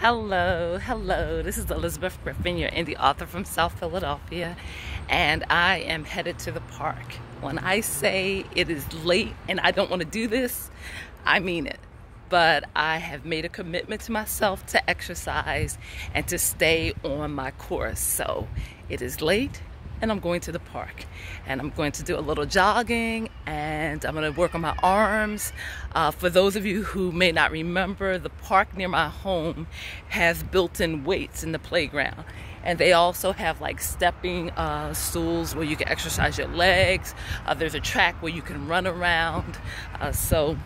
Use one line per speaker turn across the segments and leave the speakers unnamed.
Hello, hello. This is Elizabeth Griffin, your indie author from South Philadelphia, and I am headed to the park. When I say it is late and I don't want to do this, I mean it. But I have made a commitment to myself to exercise and to stay on my course. So it is late and I'm going to the park. And I'm going to do a little jogging and I'm going to work on my arms. Uh, for those of you who may not remember, the park near my home has built in weights in the playground. And they also have like stepping uh, stools where you can exercise your legs. Uh, there's a track where you can run around. Uh, so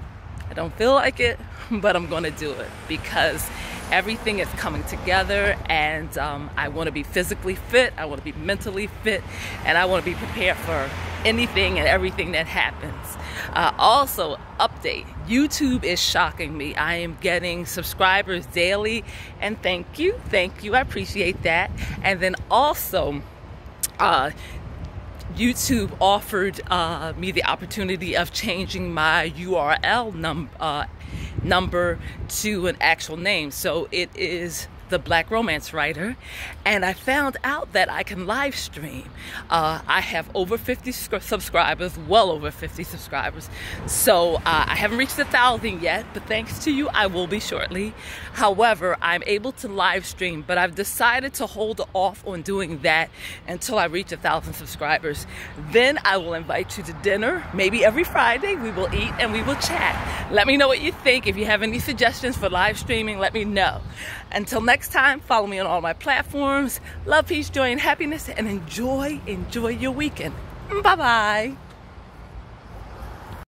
I don't feel like it, but I'm going to do it because everything is coming together and um, I want to be physically fit, I want to be mentally fit, and I want to be prepared for anything and everything that happens. Uh, also, update YouTube is shocking me. I am getting subscribers daily, and thank you, thank you, I appreciate that. And then also, uh, YouTube offered uh, me the opportunity of changing my URL num- uh, number to an actual name. So it is the Black Romance Writer, and I found out that I can live stream. Uh, I have over 50 subscribers, well over 50 subscribers. So uh, I haven't reached a thousand yet, but thanks to you, I will be shortly. However, I'm able to live stream, but I've decided to hold off on doing that until I reach a thousand subscribers. Then I will invite you to dinner, maybe every Friday. We will eat and we will chat. Let me know what you think. If you have any suggestions for live streaming, let me know. Until next next time, follow me on all my platforms. Love, peace, joy, and happiness, and enjoy, enjoy your weekend. Bye bye.